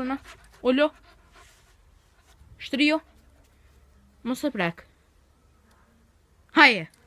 Shtrona Ullo Shtrio Mos e prek Haje